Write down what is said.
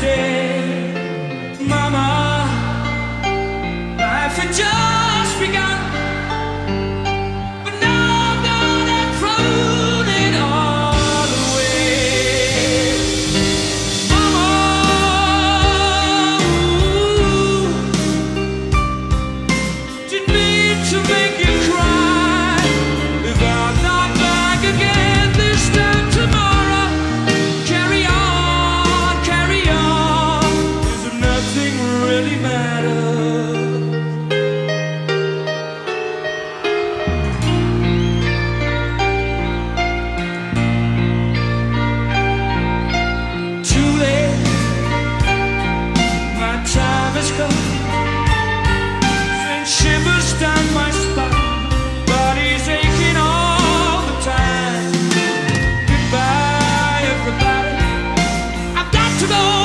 stay. go.